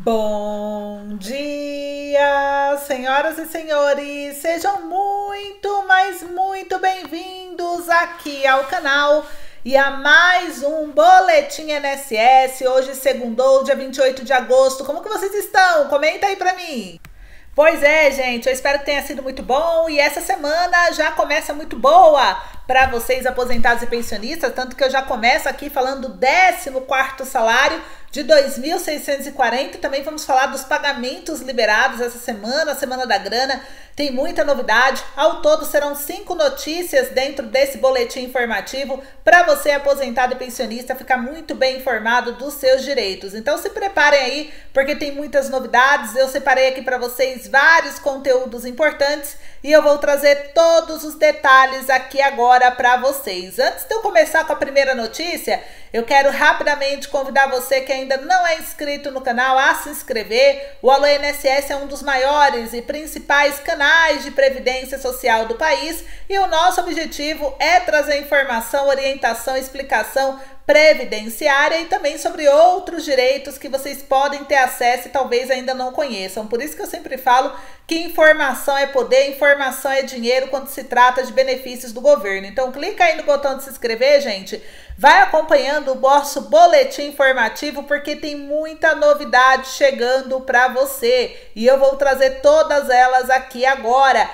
Bom dia, senhoras e senhores, sejam muito, mas muito bem-vindos aqui ao canal e a mais um Boletim NSS, hoje segundou, dia 28 de agosto. Como que vocês estão? Comenta aí pra mim. Pois é, gente, eu espero que tenha sido muito bom e essa semana já começa muito boa para vocês aposentados e pensionistas, tanto que eu já começo aqui falando do 14º salário de 2.640. Também vamos falar dos pagamentos liberados essa semana, a Semana da Grana. Tem muita novidade. Ao todo serão cinco notícias dentro desse boletim informativo para você, aposentado e pensionista, ficar muito bem informado dos seus direitos. Então se preparem aí, porque tem muitas novidades. Eu separei aqui para vocês vários conteúdos importantes e eu vou trazer todos os detalhes aqui agora para vocês. Antes de eu começar com a primeira notícia, eu quero rapidamente convidar você que ainda não é inscrito no canal a se inscrever. O Alô INSS é um dos maiores e principais canais de previdência social do país e o nosso objetivo é trazer informação, orientação, explicação previdenciária e também sobre outros direitos que vocês podem ter acesso e talvez ainda não conheçam. Por isso que eu sempre falo que informação é poder, informação é dinheiro quando se trata de benefícios do governo. Então clica aí no botão de se inscrever, gente. Vai acompanhando o nosso boletim informativo porque tem muita novidade chegando para você e eu vou trazer todas elas aqui agora.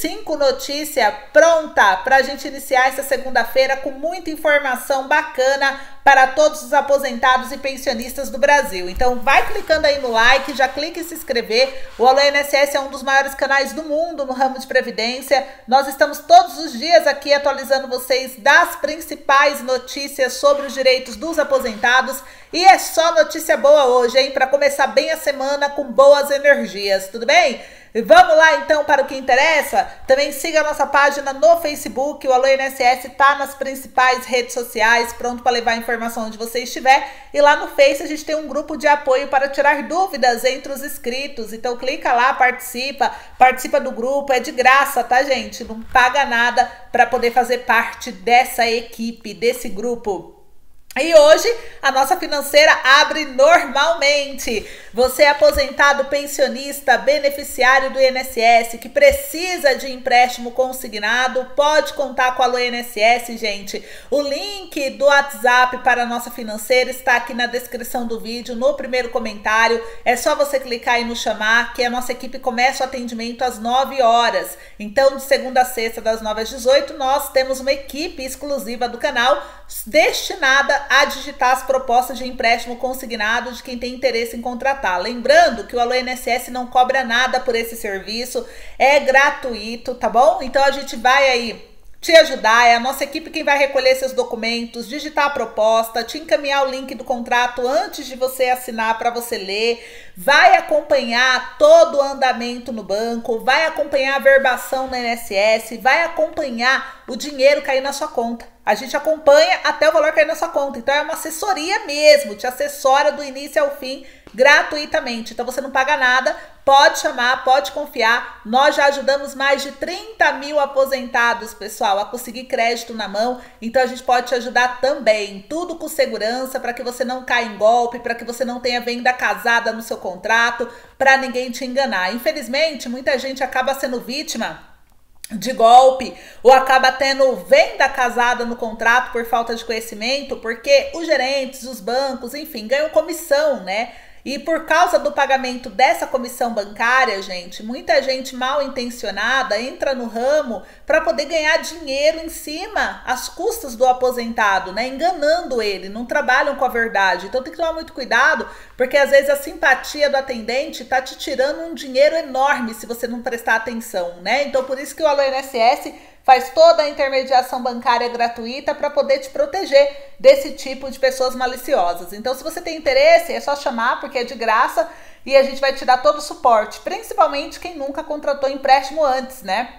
Cinco notícias pronta para a gente iniciar essa segunda-feira com muita informação bacana para todos os aposentados e pensionistas do Brasil. Então vai clicando aí no like, já clique em se inscrever. O Alô INSS é um dos maiores canais do mundo no ramo de previdência. Nós estamos todos os dias aqui atualizando vocês das principais notícias sobre os direitos dos aposentados. E é só notícia boa hoje, hein? Para começar bem a semana com boas energias, tudo bem? Vamos lá então para o que interessa? Também siga a nossa página no Facebook, o Alô INSS está nas principais redes sociais, pronto para levar informação onde você estiver. E lá no Face a gente tem um grupo de apoio para tirar dúvidas entre os inscritos. Então clica lá, participa, participa do grupo, é de graça, tá gente? Não paga nada para poder fazer parte dessa equipe, desse grupo. E hoje a nossa financeira abre normalmente. Você é aposentado, pensionista, beneficiário do INSS que precisa de empréstimo consignado, pode contar com a Alô INSS, gente. O link do WhatsApp para a nossa financeira está aqui na descrição do vídeo, no primeiro comentário. É só você clicar aí no chamar, que a nossa equipe começa o atendimento às 9 horas. Então, de segunda a sexta, das 9 às 18, nós temos uma equipe exclusiva do canal destinada a digitar as propostas de empréstimo consignado de quem tem interesse em contratar. Lembrando que o Alô INSS não cobra nada por esse serviço, é gratuito, tá bom? Então a gente vai aí te ajudar, é a nossa equipe quem vai recolher seus documentos, digitar a proposta, te encaminhar o link do contrato antes de você assinar para você ler, vai acompanhar todo o andamento no banco, vai acompanhar a verbação na INSS, vai acompanhar o dinheiro cair na sua conta. A gente acompanha até o valor cair na sua conta. Então é uma assessoria mesmo, te assessora do início ao fim gratuitamente. Então você não paga nada, pode chamar, pode confiar. Nós já ajudamos mais de 30 mil aposentados, pessoal, a conseguir crédito na mão. Então a gente pode te ajudar também. Tudo com segurança para que você não caia em golpe, para que você não tenha venda casada no seu contrato, para ninguém te enganar. Infelizmente, muita gente acaba sendo vítima de golpe ou acaba tendo venda casada no contrato por falta de conhecimento, porque os gerentes, os bancos, enfim, ganham comissão, né? E por causa do pagamento dessa comissão bancária, gente, muita gente mal intencionada entra no ramo para poder ganhar dinheiro em cima às custas do aposentado, né? Enganando ele, não trabalham com a verdade. Então tem que tomar muito cuidado, porque às vezes a simpatia do atendente tá te tirando um dinheiro enorme se você não prestar atenção, né? Então por isso que o INSS faz toda a intermediação bancária gratuita para poder te proteger desse tipo de pessoas maliciosas. Então, se você tem interesse, é só chamar, porque é de graça e a gente vai te dar todo o suporte, principalmente quem nunca contratou empréstimo antes, né?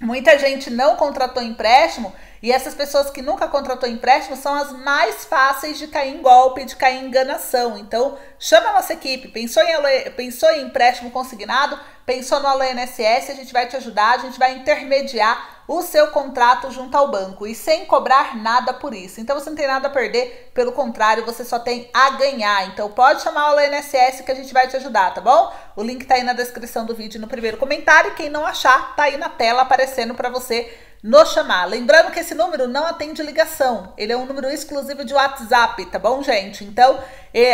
Muita gente não contratou empréstimo E essas pessoas que nunca contratou empréstimo são as mais fáceis de cair em golpe, de cair em enganação. Então, chama a nossa equipe. Pensou em, pensou em empréstimo consignado? Pensou no Alô INSS? A gente vai te ajudar, a gente vai intermediar o seu contrato junto ao banco e sem cobrar nada por isso. Então você não tem nada a perder, pelo contrário, você só tem a ganhar. Então pode chamar o INSS que a gente vai te ajudar, tá bom? O link tá aí na descrição do vídeo no primeiro comentário. Quem não achar, tá aí na tela aparecendo para você nos chamar. Lembrando que esse número não atende ligação, ele é um número exclusivo de WhatsApp, tá bom, gente? Então,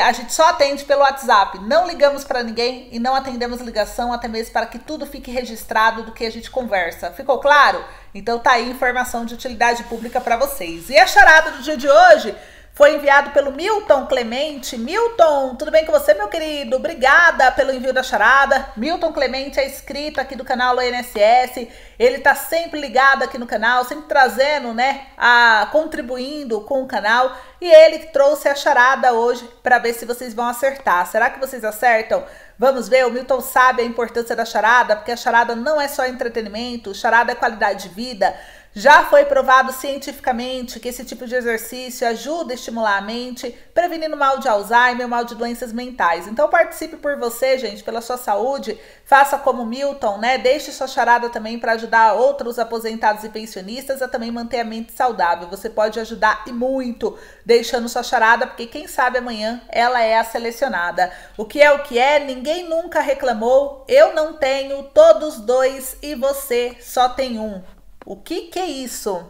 a gente só atende pelo WhatsApp, não ligamos para ninguém e não atendemos ligação, até mesmo para que tudo fique registrado do que a gente conversa. Ficou claro? Então tá aí informação de utilidade pública para vocês. E a charada do dia de hoje foi enviado pelo Milton Clemente. Milton, tudo bem com você, meu querido? Obrigada pelo envio da charada. Milton Clemente é inscrito aqui do canal INSS. Ele tá sempre ligado aqui no canal, sempre trazendo, né, a contribuindo com o canal. E ele trouxe a charada hoje para ver se vocês vão acertar. Será que vocês acertam? Vamos ver, o Milton sabe a importância da charada, porque a charada não é só entretenimento, charada é qualidade de vida. Já foi provado cientificamente que esse tipo de exercício ajuda a estimular a mente, prevenindo mal de Alzheimer, mal de doenças mentais. Então participe por você, gente, pela sua saúde. Faça como Milton, né? Deixe sua charada também para ajudar outros aposentados e pensionistas a também manter a mente saudável. Você pode ajudar e muito deixando sua charada, porque quem sabe amanhã ela é a selecionada. O que é o que é? Ninguém nunca reclamou. Eu não tenho, todos dois e você só tem um. O que, que é isso?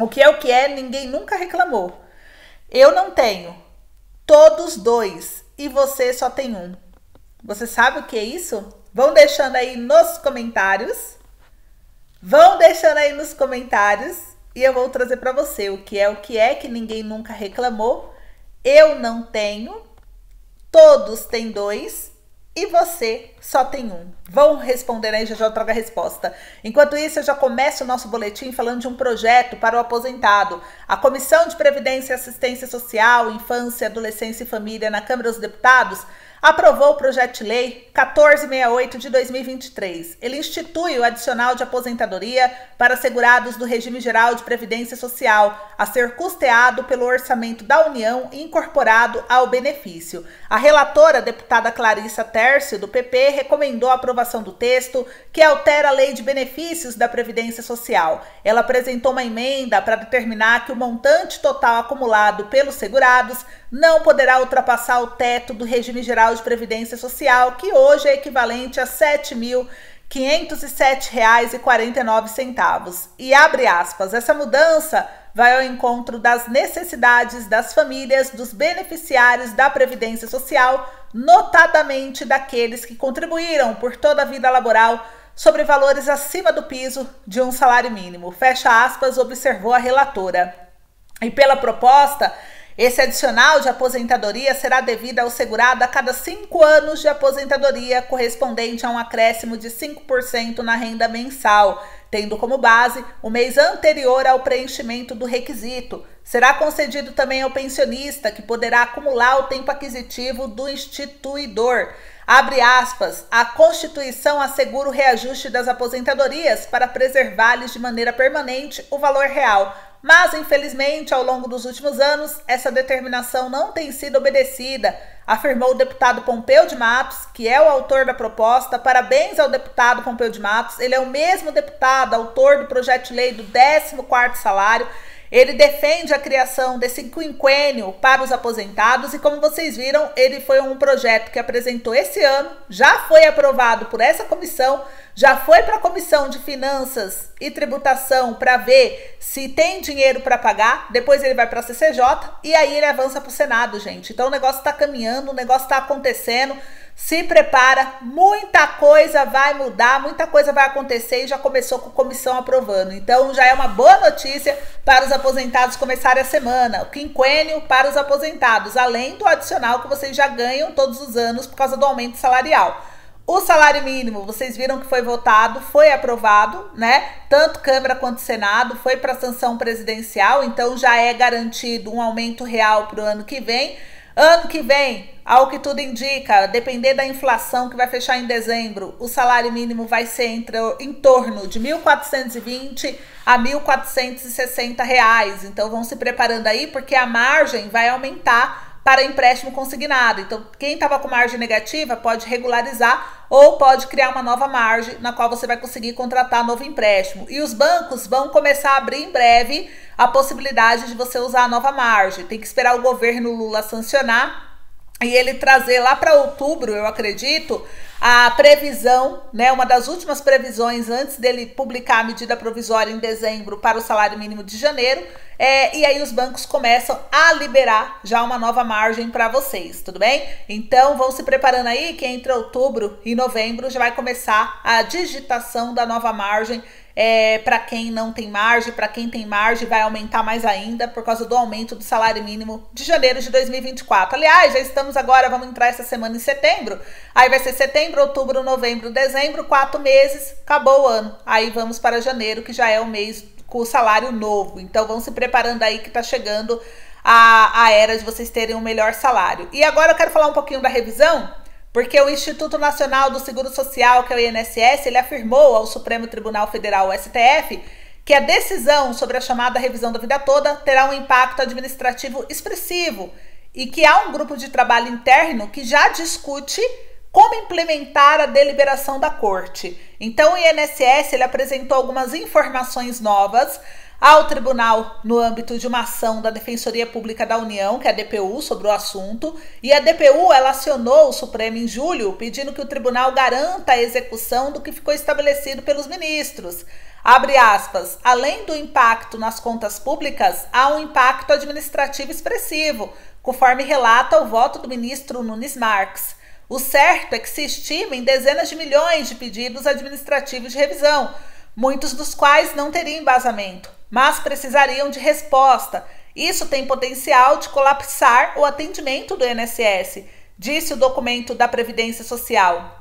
O que é o que é, ninguém nunca reclamou. Eu não tenho. Todos dois. E você só tem um. Você sabe o que é isso? Vão deixando aí nos comentários. Vão deixando aí nos comentários. E eu vou trazer para você o que é o que é que ninguém nunca reclamou. Eu não tenho. Todos têm dois e você só tem um. Vão responder aí, já já trago a resposta. Enquanto isso, eu já começo o nosso boletim falando de um projeto para o aposentado. A Comissão de Previdência e Assistência Social, Infância, Adolescência e Família na Câmara dos Deputados aprovou o projeto de lei 1468 de 2023. Ele institui o adicional de aposentadoria para segurados do regime geral de previdência social, a ser custeado pelo orçamento da União e incorporado ao benefício. A relatora, a deputada Clarissa Tércio, do PP, recomendou a aprovação do texto que altera a lei de benefícios da previdência social. Ela apresentou uma emenda para determinar que o montante total acumulado pelos segurados não poderá ultrapassar o teto do regime geral de Previdência Social, que hoje é equivalente a R$ 7.507,49. E abre aspas, essa mudança vai ao encontro das necessidades das famílias dos beneficiários da Previdência Social, notadamente daqueles que contribuíram por toda a vida laboral sobre valores acima do piso de um salário mínimo. Fecha aspas, observou a relatora. E pela proposta, esse adicional de aposentadoria será devido ao segurado a cada cinco anos de aposentadoria, correspondente a um acréscimo de 5% na renda mensal, tendo como base o mês anterior ao preenchimento do requisito. Será concedido também ao pensionista, que poderá acumular o tempo aquisitivo do instituidor. Abre aspas, a Constituição assegura o reajuste das aposentadorias para preservar-lhes de maneira permanente o valor real mas, infelizmente, ao longo dos últimos anos, essa determinação não tem sido obedecida, afirmou o deputado Pompeu de Matos, que é o autor da proposta. Parabéns ao deputado Pompeu de Matos. Ele é o mesmo deputado, autor do projeto de lei do 14º salário ele defende a criação desse quinquênio para os aposentados e, como vocês viram, ele foi um projeto que apresentou esse ano, já foi aprovado por essa comissão, já foi para a comissão de finanças e tributação para ver se tem dinheiro para pagar, depois ele vai para a CCJ e aí ele avança para o Senado, gente. Então o negócio está caminhando, o negócio está acontecendo. Se prepara, muita coisa vai mudar, muita coisa vai acontecer e já começou com comissão aprovando. Então já é uma boa notícia para os aposentados começarem a semana. O quinquênio para os aposentados, além do adicional que vocês já ganham todos os anos por causa do aumento salarial. O salário mínimo, vocês viram que foi votado, foi aprovado, né? Tanto Câmara quanto Senado, foi para sanção presidencial, então já é garantido um aumento real para o ano que vem. Ano que vem, ao que tudo indica, depender da inflação que vai fechar em dezembro, o salário mínimo vai ser entre, em torno de 1.420 a 1.460 reais. Então vão se preparando aí, porque a margem vai aumentar para empréstimo consignado. Então, quem estava com margem negativa pode regularizar ou pode criar uma nova margem na qual você vai conseguir contratar novo empréstimo. E os bancos vão começar a abrir em breve a possibilidade de você usar a nova margem. Tem que esperar o governo Lula sancionar e ele trazer lá para outubro, eu acredito, a previsão, né, uma das últimas previsões antes dele publicar a medida provisória em dezembro para o salário mínimo de janeiro, é, e aí os bancos começam a liberar já uma nova margem para vocês, tudo bem? Então vão se preparando aí que entre outubro e novembro já vai começar a digitação da nova margem é, para quem não tem margem, para quem tem margem, vai aumentar mais ainda por causa do aumento do salário mínimo de janeiro de 2024. Aliás, já estamos agora, vamos entrar essa semana em setembro. Aí vai ser setembro, outubro, novembro, dezembro, quatro meses, acabou o ano. Aí vamos para janeiro, que já é o mês com o salário novo. Então vão se preparando aí que está chegando a, a era de vocês terem um melhor salário. E agora eu quero falar um pouquinho da revisão porque o Instituto Nacional do Seguro Social, que é o INSS, ele afirmou ao Supremo Tribunal Federal, o STF, que a decisão sobre a chamada revisão da vida toda terá um impacto administrativo expressivo e que há um grupo de trabalho interno que já discute como implementar a deliberação da corte. Então o INSS ele apresentou algumas informações novas ao tribunal no âmbito de uma ação da Defensoria Pública da União, que é a DPU, sobre o assunto, e a DPU ela acionou o Supremo em julho pedindo que o tribunal garanta a execução do que ficou estabelecido pelos ministros. Abre aspas, além do impacto nas contas públicas, há um impacto administrativo expressivo, conforme relata o voto do ministro Nunes Marques. O certo é que se estima em dezenas de milhões de pedidos administrativos de revisão, muitos dos quais não teriam embasamento mas precisariam de resposta. Isso tem potencial de colapsar o atendimento do INSS, disse o documento da Previdência Social.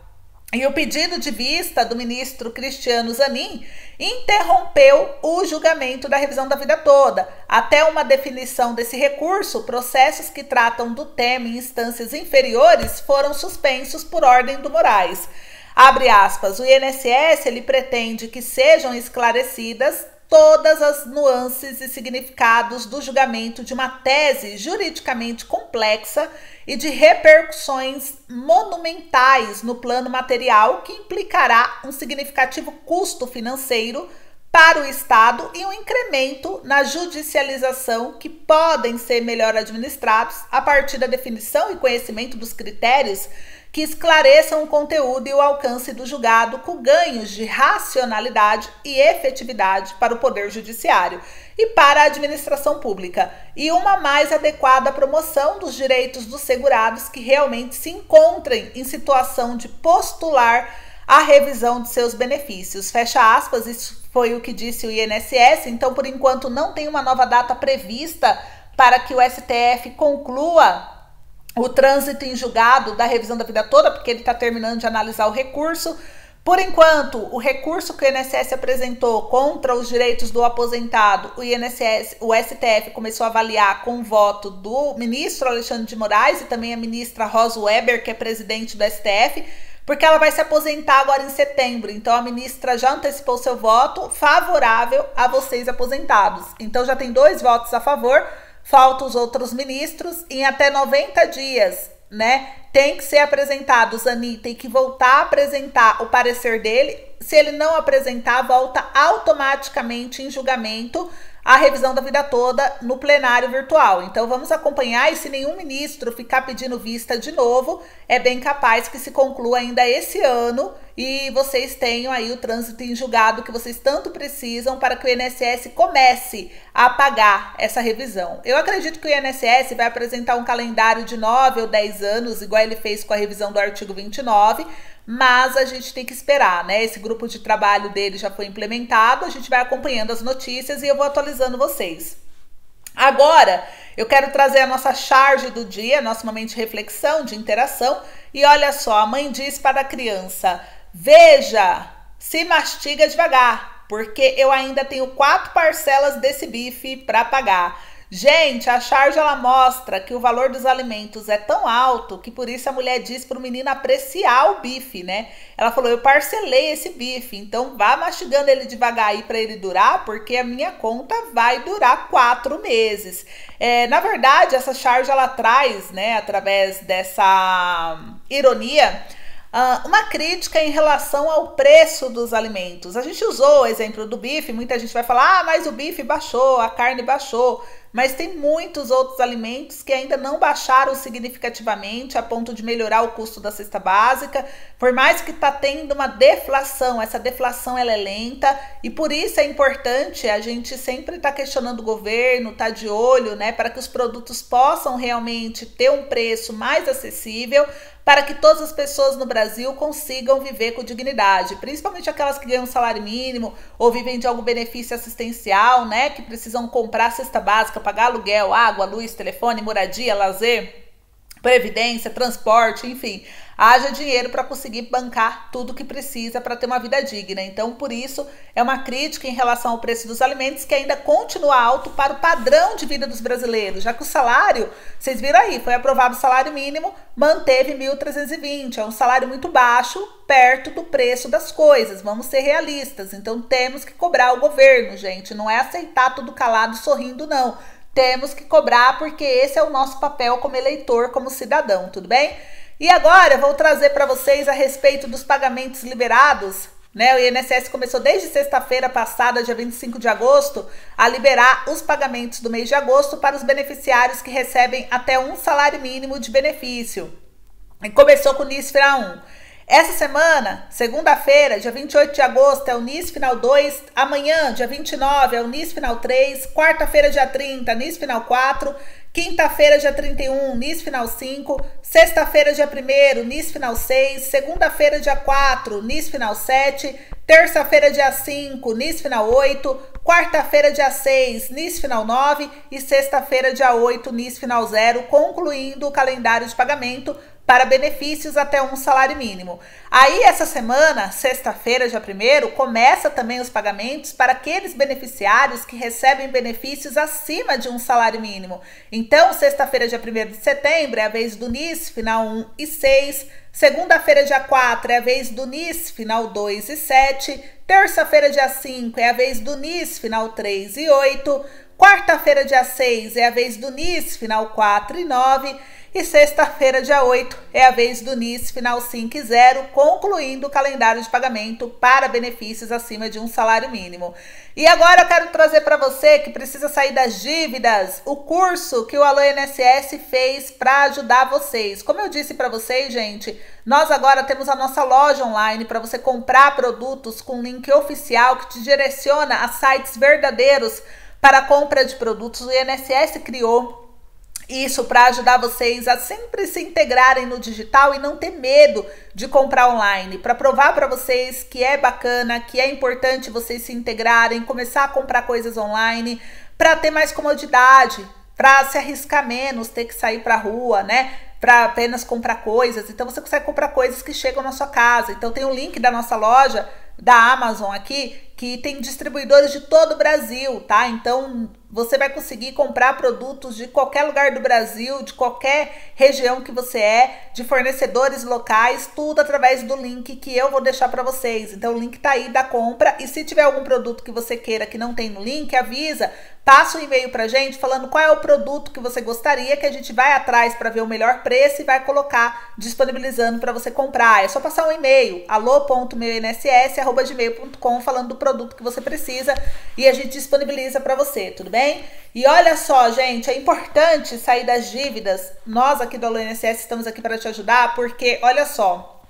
E o pedido de vista do ministro Cristiano Zanin interrompeu o julgamento da revisão da vida toda. Até uma definição desse recurso, processos que tratam do tema em instâncias inferiores foram suspensos por ordem do Moraes. Abre aspas, o INSS ele pretende que sejam esclarecidas todas as nuances e significados do julgamento de uma tese juridicamente complexa e de repercussões monumentais no plano material que implicará um significativo custo financeiro para o Estado e um incremento na judicialização que podem ser melhor administrados a partir da definição e conhecimento dos critérios que esclareçam o conteúdo e o alcance do julgado com ganhos de racionalidade e efetividade para o Poder Judiciário e para a administração pública, e uma mais adequada promoção dos direitos dos segurados que realmente se encontrem em situação de postular a revisão de seus benefícios. Fecha aspas, isso foi o que disse o INSS, então por enquanto não tem uma nova data prevista para que o STF conclua o trânsito em julgado da revisão da vida toda, porque ele está terminando de analisar o recurso. Por enquanto, o recurso que o INSS apresentou contra os direitos do aposentado, o INSS, o STF começou a avaliar com o voto do ministro Alexandre de Moraes e também a ministra Rosa Weber, que é presidente do STF, porque ela vai se aposentar agora em setembro. Então a ministra já antecipou seu voto favorável a vocês aposentados. Então já tem dois votos a favor faltam os outros ministros, em até 90 dias, né? Tem que ser apresentado, Zanin tem que voltar a apresentar o parecer dele. Se ele não apresentar, volta automaticamente em julgamento a revisão da vida toda no plenário virtual. Então vamos acompanhar e se nenhum ministro ficar pedindo vista de novo, é bem capaz que se conclua ainda esse ano e vocês tenham aí o trânsito em julgado que vocês tanto precisam para que o INSS comece a pagar essa revisão. Eu acredito que o INSS vai apresentar um calendário de 9 ou 10 anos, igual ele fez com a revisão do artigo 29, mas a gente tem que esperar, né? Esse grupo de trabalho dele já foi implementado, a gente vai acompanhando as notícias e eu vou atualizando vocês. Agora, eu quero trazer a nossa charge do dia, nosso momento de reflexão, de interação. E olha só, a mãe diz para a criança: Veja, se mastiga devagar, porque eu ainda tenho quatro parcelas desse bife para pagar. Gente, a charge ela mostra que o valor dos alimentos é tão alto que por isso a mulher diz para o menino apreciar o bife, né? Ela falou: Eu parcelei esse bife, então vá mastigando ele devagar aí para ele durar, porque a minha conta vai durar quatro meses. É, na verdade, essa charge ela traz, né, através dessa ironia Uh, uma crítica em relação ao preço dos alimentos. A gente usou o exemplo do bife, muita gente vai falar, ah, mas o bife baixou, a carne baixou, mas tem muitos outros alimentos que ainda não baixaram significativamente a ponto de melhorar o custo da cesta básica, por mais que está tendo uma deflação, essa deflação ela é lenta. E por isso é importante a gente sempre estar tá questionando o governo, tá de olho, né, para que os produtos possam realmente ter um preço mais acessível, para que todas as pessoas no Brasil consigam viver com dignidade, principalmente aquelas que ganham salário mínimo ou vivem de algum benefício assistencial, né, que precisam comprar cesta básica, pagar aluguel, água, luz, telefone, moradia, lazer, previdência, transporte, enfim haja dinheiro para conseguir bancar tudo que precisa para ter uma vida digna. Então, por isso, é uma crítica em relação ao preço dos alimentos que ainda continua alto para o padrão de vida dos brasileiros, já que o salário, vocês viram aí, foi aprovado o salário mínimo, manteve 1.320, é um salário muito baixo, perto do preço das coisas. Vamos ser realistas. Então, temos que cobrar o governo, gente, não é aceitar tudo calado sorrindo não. Temos que cobrar porque esse é o nosso papel como eleitor, como cidadão, tudo bem? E agora vou trazer para vocês a respeito dos pagamentos liberados. Né? O INSS começou desde sexta-feira passada, dia 25 de agosto, a liberar os pagamentos do mês de agosto para os beneficiários que recebem até um salário mínimo de benefício. E começou com o NIS 1. Essa semana, segunda-feira, dia 28 de agosto, é o NIS Final 2. Amanhã, dia 29, é o NIS Final 3. Quarta-feira, dia 30, NIS Final 4. Quinta-feira, dia 31, NIS Final 5. Sexta-feira, dia 1, NIS Final 6. Segunda-feira, dia 4, NIS Final 7. Terça-feira, dia 5, NIS Final 8. Quarta-feira, dia 6, NIS Final 9. E sexta-feira, dia 8, NIS Final 0, concluindo o calendário de pagamento para benefícios até um salário mínimo. Aí, essa semana, sexta-feira, dia 1, começa também os pagamentos para aqueles beneficiários que recebem benefícios acima de um salário mínimo. Então, sexta-feira, dia 1 de setembro, é a vez do NIS, final 1 e 6. Segunda-feira, dia 4, é a vez do NIS, final 2 e 7. Terça-feira, dia 5, é a vez do NIS, final 3 e 8. Quarta-feira, dia 6, é a vez do NIS, final 4 e 9. E sexta-feira, dia 8, é a vez do NIS final 5 e 0, concluindo o calendário de pagamento para benefícios acima de um salário mínimo. E agora eu quero trazer para você que precisa sair das dívidas o curso que o Alô INSS fez para ajudar vocês. Como eu disse para vocês, gente, nós agora temos a nossa loja online para você comprar produtos com link oficial que te direciona a sites verdadeiros para compra de produtos. O INSS criou isso para ajudar vocês a sempre se integrarem no digital e não ter medo de comprar online, para provar para vocês que é bacana, que é importante vocês se integrarem, começar a comprar coisas online, para ter mais comodidade, para se arriscar menos, ter que sair para rua, né? Para apenas comprar coisas. Então você consegue comprar coisas que chegam na sua casa. Então tem o um link da nossa loja da Amazon aqui que tem distribuidores de todo o Brasil, tá? Então você vai conseguir comprar produtos de qualquer lugar do Brasil, de qualquer região que você é, de fornecedores locais, tudo através do link que eu vou deixar para vocês. Então o link tá aí da compra e se tiver algum produto que você queira que não tem no link, avisa, passa um e-mail pra gente falando qual é o produto que você gostaria que a gente vai atrás para ver o melhor preço e vai colocar disponibilizando para você comprar. É só passar um e-mail alô.meuinss@gmail.com falando do produto que você precisa e a gente disponibiliza para você, tudo bem? E olha só, gente, é importante sair das dívidas. Nós aqui do INSS estamos aqui para te ajudar, porque olha só.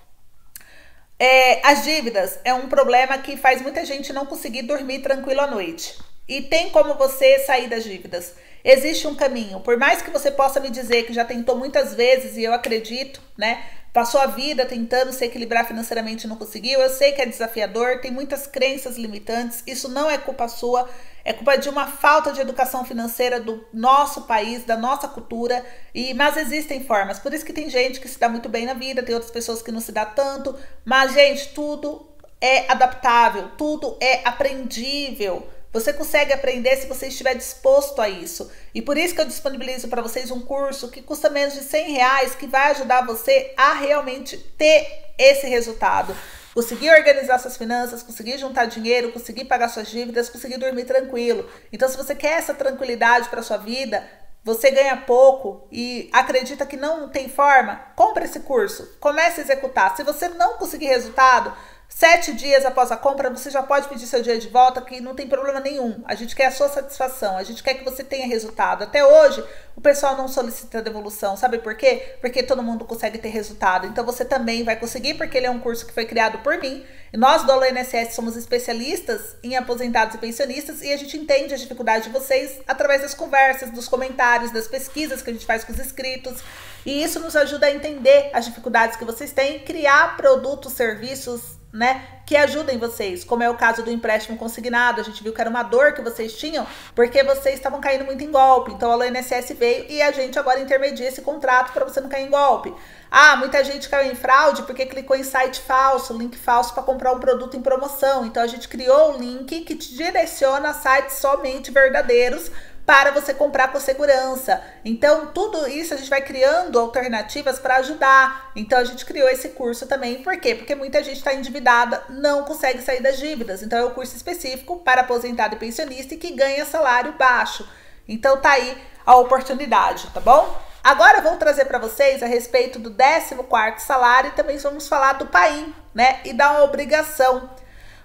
É, as dívidas é um problema que faz muita gente não conseguir dormir tranquilo à noite. E tem como você sair das dívidas. Existe um caminho. Por mais que você possa me dizer que já tentou muitas vezes, e eu acredito, né? Passou a vida tentando se equilibrar financeiramente e não conseguiu. Eu sei que é desafiador, tem muitas crenças limitantes. Isso não é culpa sua, é culpa de uma falta de educação financeira do nosso país, da nossa cultura. E mas existem formas. Por isso que tem gente que se dá muito bem na vida, tem outras pessoas que não se dá tanto. Mas gente, tudo é adaptável, tudo é aprendível Você consegue aprender se você estiver disposto a isso. E por isso que eu disponibilizo para vocês um curso que custa menos de 100 reais, que vai ajudar você a realmente ter esse resultado. Conseguir organizar suas finanças, conseguir juntar dinheiro, conseguir pagar suas dívidas, conseguir dormir tranquilo. Então, se você quer essa tranquilidade para sua vida, você ganha pouco e acredita que não tem forma, compre esse curso, comece a executar. Se você não conseguir resultado, Sete dias após a compra, você já pode pedir seu dia de volta, que não tem problema nenhum. A gente quer a sua satisfação, a gente quer que você tenha resultado. Até hoje, o pessoal não solicita devolução. Sabe por quê? Porque todo mundo consegue ter resultado. Então você também vai conseguir, porque ele é um curso que foi criado por mim. E nós do INSS somos especialistas em aposentados e pensionistas e a gente entende a dificuldade de vocês através das conversas, dos comentários, das pesquisas que a gente faz com os inscritos. E isso nos ajuda a entender as dificuldades que vocês têm, criar produtos, serviços né, que ajudem vocês, como é o caso do empréstimo consignado. A gente viu que era uma dor que vocês tinham, porque vocês estavam caindo muito em golpe. Então a INSS veio e a gente agora intermedia esse contrato para você não cair em golpe. Ah, muita gente caiu em fraude porque clicou em site falso, link falso para comprar um produto em promoção. Então a gente criou o link que te direciona a sites somente verdadeiros para você comprar com segurança. Então, tudo isso a gente vai criando alternativas para ajudar. Então, a gente criou esse curso também. Por quê? Porque muita gente está endividada, não consegue sair das dívidas. Então, é um curso específico para aposentado e pensionista e que ganha salário baixo. Então, tá aí a oportunidade, tá bom? Agora vou trazer para vocês a respeito do 14º salário e também vamos falar do PAIM, né? E da obrigação.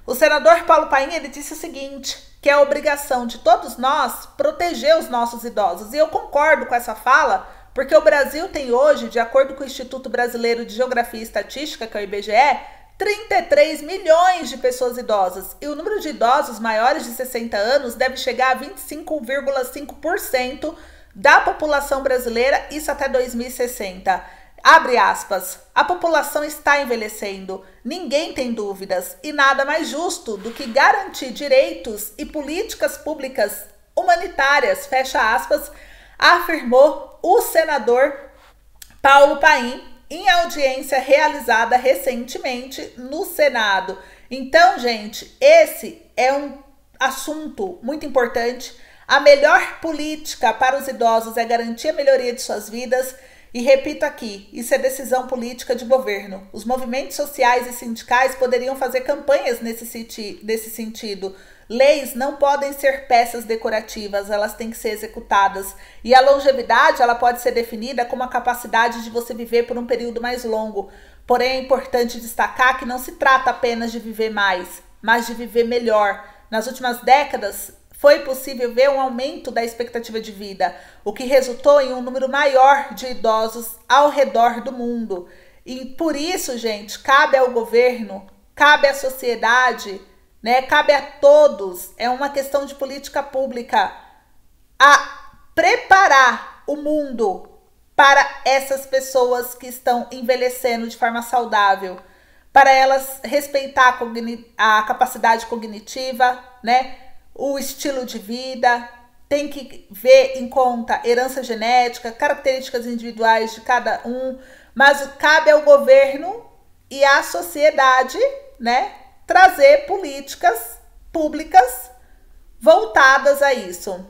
O senador Paulo Paim ele disse o seguinte: que é a obrigação de todos nós proteger os nossos idosos. E eu concordo com essa fala, porque o Brasil tem hoje, de acordo com o Instituto Brasileiro de Geografia e Estatística, que é o IBGE, 33 milhões de pessoas idosas. E o número de idosos maiores de 60 anos deve chegar a 25,5% da população brasileira, isso até 2060. Abre aspas. A população está envelhecendo, ninguém tem dúvidas, e nada mais justo do que garantir direitos e políticas públicas humanitárias, fecha aspas, afirmou o senador Paulo Paim em audiência realizada recentemente no Senado. Então, gente, esse é um assunto muito importante. A melhor política para os idosos é garantir a melhoria de suas vidas e repito aqui: isso é decisão política de governo. Os movimentos sociais e sindicais poderiam fazer campanhas nesse, senti nesse sentido. Leis não podem ser peças decorativas, elas têm que ser executadas. E a longevidade, ela pode ser definida como a capacidade de você viver por um período mais longo. Porém, é importante destacar que não se trata apenas de viver mais, mas de viver melhor. Nas últimas décadas, foi possível ver um aumento da expectativa de vida, o que resultou em um número maior de idosos ao redor do mundo. E por isso, gente, cabe ao governo, cabe à sociedade, né, cabe a todos, é uma questão de política pública, a preparar o mundo para essas pessoas que estão envelhecendo de forma saudável, para elas respeitar a, a capacidade cognitiva, né? O estilo de vida, tem que ver em conta herança genética, características individuais de cada um, mas cabe ao governo e à sociedade, né, trazer políticas públicas voltadas a isso.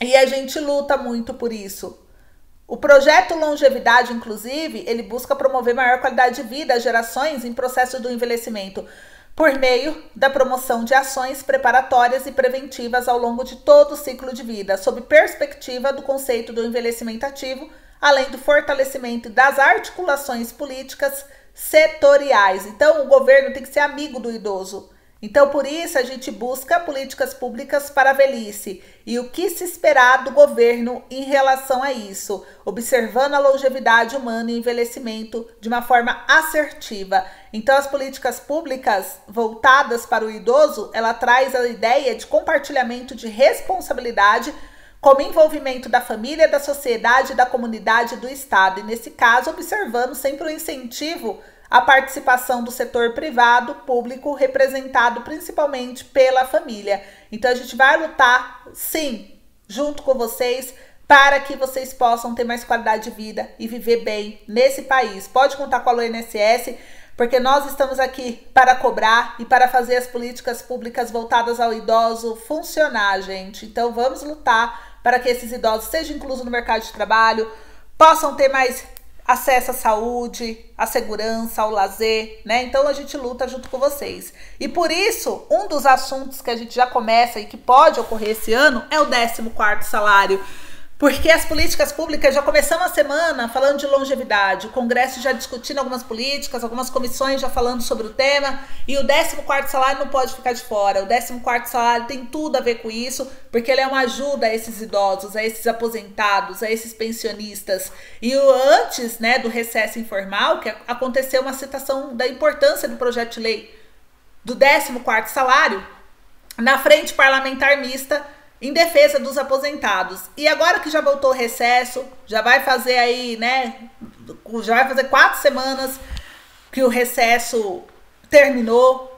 E a gente luta muito por isso. O projeto Longevidade, inclusive, ele busca promover maior qualidade de vida às gerações em processo do envelhecimento, por meio da promoção de ações preparatórias e preventivas ao longo de todo o ciclo de vida, sob perspectiva do conceito do envelhecimento ativo, além do fortalecimento das articulações políticas setoriais. Então, o governo tem que ser amigo do idoso. Então, por isso, a gente busca políticas públicas para a velhice e o que se esperar do governo em relação a isso, observando a longevidade humana e envelhecimento de uma forma assertiva. Então, as políticas públicas voltadas para o idoso, ela traz a ideia de compartilhamento de responsabilidade como envolvimento da família, da sociedade, da comunidade do Estado. E nesse caso, observando sempre o incentivo a participação do setor privado, público, representado principalmente pela família. Então a gente vai lutar, sim, junto com vocês, para que vocês possam ter mais qualidade de vida e viver bem nesse país. Pode contar com a INSS porque nós estamos aqui para cobrar e para fazer as políticas públicas voltadas ao idoso funcionar, gente. Então vamos lutar para que esses idosos sejam inclusos no mercado de trabalho, possam ter mais acesso à saúde, à segurança, ao lazer, né? Então a gente luta junto com vocês. E por isso, um dos assuntos que a gente já começa e que pode ocorrer esse ano é o 14 quarto salário. Porque as políticas públicas já começamos a semana falando de longevidade, o Congresso já discutindo algumas políticas, algumas comissões já falando sobre o tema, e o 14 salário não pode ficar de fora. O 14 salário tem tudo a ver com isso, porque ele é uma ajuda a esses idosos, a esses aposentados, a esses pensionistas. E o antes, né, do recesso informal, que aconteceu uma citação da importância do projeto de lei do 14 salário na frente parlamentar mista em defesa dos aposentados. E agora que já voltou o recesso, já vai fazer aí, né? Já vai fazer quatro semanas que o recesso terminou.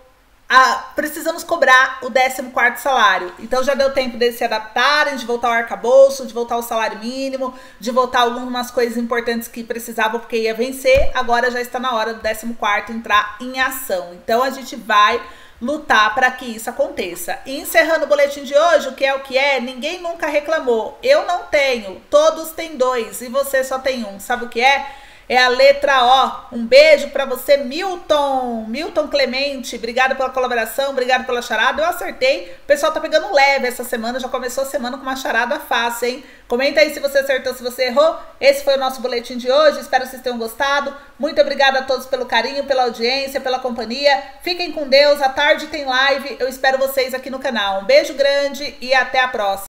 Ah, precisamos cobrar o 14 salário. Então já deu tempo deles se adaptarem, de voltar ao arcabouço, de voltar ao salário mínimo, de voltar algumas coisas importantes que precisavam porque ia vencer. Agora já está na hora do 14 entrar em ação. Então a gente vai lutar para que isso aconteça. E encerrando o boletim de hoje, o que é o que é, ninguém nunca reclamou. Eu não tenho, todos têm dois e você só tem um. Sabe o que é? É a letra O. Um beijo para você, Milton. Milton Clemente, obrigada pela colaboração, obrigado pela charada. Eu acertei. O pessoal tá pegando leve essa semana, já começou a semana com uma charada fácil, hein? Comenta aí se você acertou, se você errou. Esse foi o nosso boletim de hoje. Espero que vocês tenham gostado. Muito obrigada a todos pelo carinho, pela audiência, pela companhia. Fiquem com Deus. À tarde tem live. Eu espero vocês aqui no canal. Um beijo grande e até a próxima.